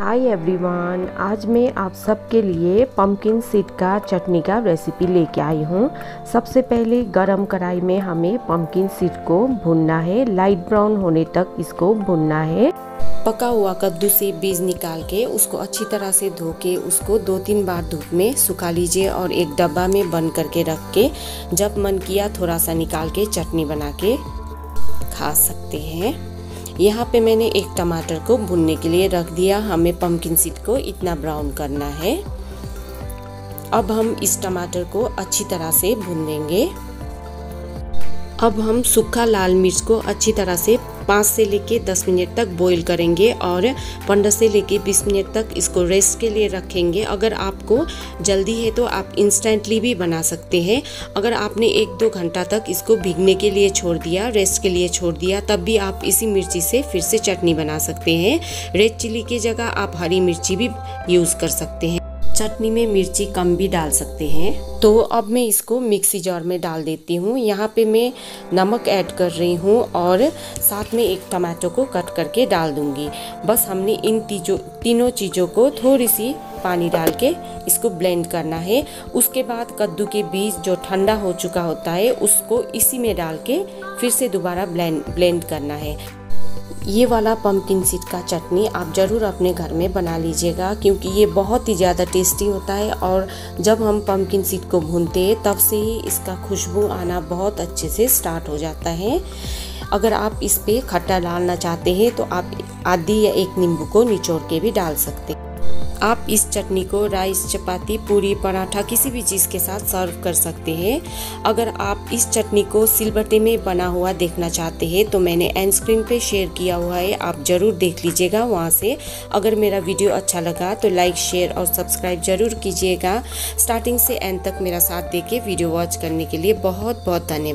Hi everyone आज मैं आप सबके लिए पम्पकिन सीड का चटनी का रेसिपी लेके आई हूँ। सबसे पहले गरम कढ़ाई में हमें पम्पकिन सीड को भुनना है। लाइट ब्राउन होने तक इसको भुनना है। पका हुआ कद्दू से बीज निकाल के उसको अच्छी तरह से धो के उसको दो तीन बार धूप में सुखा लीजिए और एक डब्बा में बंद करके रख के जब मन किया थोड़ा सा निकाल के चटनी बना के खा सकते हैं। यहाँ पे मैंने एक टमाटर को भुनने के लिए रख दिया। हमें पम्पकिन सीड को इतना ब्राउन करना है। अब हम इस टमाटर को अच्छी तरह से भून देंगे अब हम सूखा लाल मिर्च को अच्छी तरह से पाँच से लेके दस मिनट तक बॉईल करेंगे और पंद्रह से लेके बीस मिनट तक इसको रेस्ट के लिए रखेंगे। अगर आपको जल्दी है तो आप इंस्टेंटली भी बना सकते हैं। अगर आपने एक दो घंटा तक इसको भीगने के लिए छोड़ दिया रेस्ट के लिए छोड़ दिया, तब भी आप इसी मिर्ची से फिर से चटनी बना सकते हैं। रेड चिली की जगह आप हरी मिर्ची भी यूज़ कर सकते हैं। चटनी में मिर्ची कम भी डाल सकते हैं। तो अब मैं इसको मिक्सी जार में डाल देती हूँ। यहाँ पे मैं नमक ऐड कर रही हूँ और साथ में एक टमाटो को कट करके डाल दूँगी। बस हमने इन तीजों, तीनों चीज़ों को थोड़ी सी पानी डाल के इसको ब्लेंड करना है। उसके बाद कद्दू के बीज जो ठंडा हो चुका होता है, उसको इसी में डाल के फिर से दोबारा ब्लेंड ब्लेंड करना है। ये वाला पम्पकिन सीड का चटनी आप ज़रूर अपने घर में बना लीजिएगा, क्योंकि ये बहुत ही ज़्यादा टेस्टी होता है और जब हम पम्पकिन सीड को भूनते हैं, तब से ही इसका खुशबू आना बहुत अच्छे से स्टार्ट हो जाता है। अगर आप इस पर खट्टा डालना चाहते हैं तो आप आधी या एक नींबू को निचोड़ के भी डाल सकते हैं। आप इस चटनी को, राइस, चपाती, पूरी, पराठा किसी भी चीज़ के साथ सर्व कर सकते हैं। अगर आप इस चटनी को सिलबटे में बना हुआ देखना चाहते हैं तो मैंने एंड स्क्रीन पे शेयर किया हुआ है। आप ज़रूर देख लीजिएगा वहाँ से। अगर मेरा वीडियो अच्छा लगा तो लाइक शेयर और सब्सक्राइब ज़रूर कीजिएगा। स्टार्टिंग से एंड तक मेरा साथ दे वीडियो वॉच करने के लिए बहुत बहुत धन्यवाद।